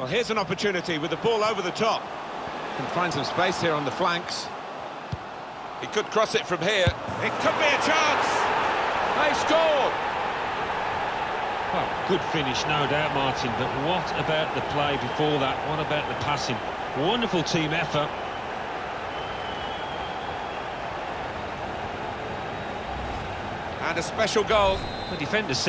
Well, here's an opportunity with the ball over the top. Can find some space here on the flanks. He could cross it from here. It could be a chance. They scored. Well, good finish, no doubt, Martin, but what about the play before that? What about the passing? Wonderful team effort. And a special goal. The defenders see